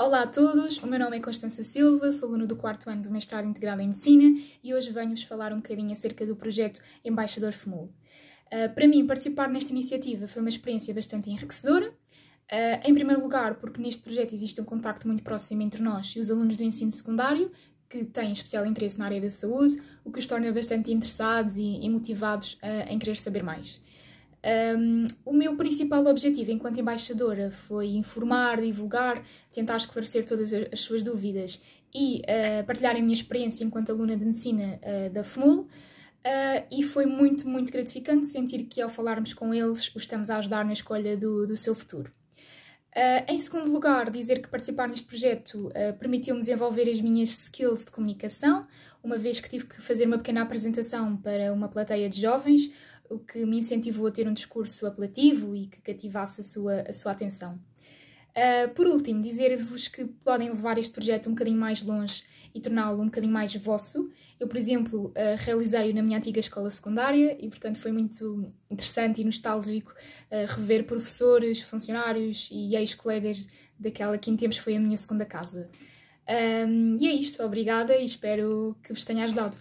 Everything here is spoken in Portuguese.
Olá a todos, o meu nome é Constança Silva, sou aluna do quarto ano do mestrado integrado em Medicina e hoje venho-vos falar um bocadinho acerca do projeto Embaixador FMUL. Uh, para mim, participar nesta iniciativa foi uma experiência bastante enriquecedora. Uh, em primeiro lugar, porque neste projeto existe um contacto muito próximo entre nós e os alunos do ensino secundário, que têm especial interesse na área da saúde, o que os torna bastante interessados e, e motivados uh, em querer saber mais. Um, o meu principal objetivo enquanto embaixadora foi informar, divulgar, tentar esclarecer todas as suas dúvidas e uh, partilhar a minha experiência enquanto aluna de medicina uh, da FMUL. Uh, e foi muito, muito gratificante sentir que ao falarmos com eles os estamos a ajudar na escolha do, do seu futuro. Em segundo lugar, dizer que participar neste projeto permitiu-me desenvolver as minhas skills de comunicação, uma vez que tive que fazer uma pequena apresentação para uma plateia de jovens, o que me incentivou a ter um discurso apelativo e que cativasse a sua, a sua atenção. Uh, por último, dizer-vos que podem levar este projeto um bocadinho mais longe e torná-lo um bocadinho mais vosso. Eu, por exemplo, uh, realizei-o na minha antiga escola secundária e, portanto, foi muito interessante e nostálgico uh, rever professores, funcionários e ex-colegas daquela que em tempos foi a minha segunda casa. Um, e é isto, obrigada e espero que vos tenha ajudado.